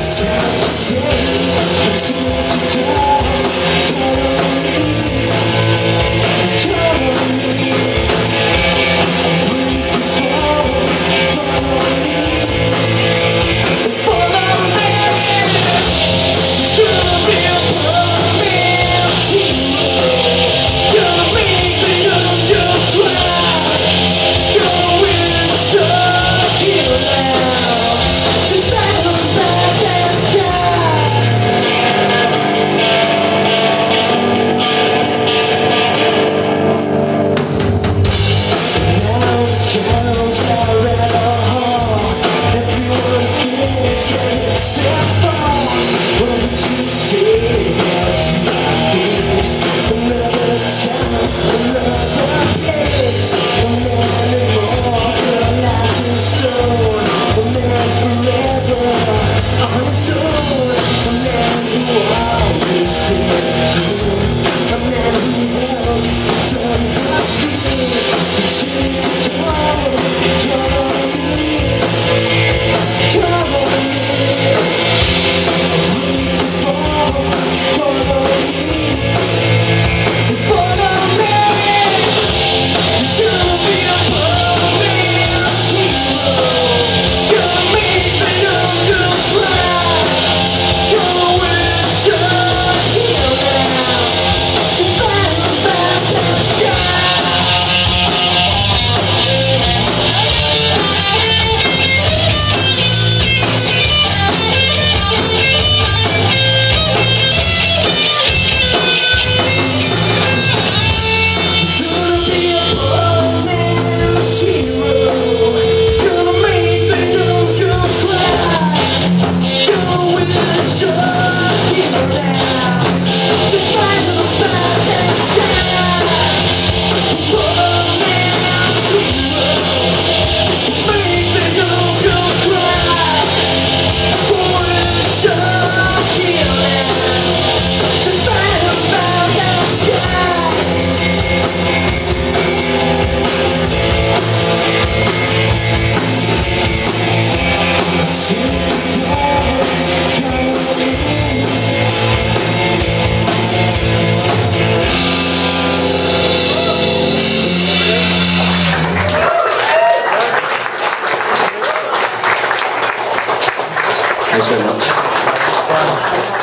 just tell today. Thanks very much.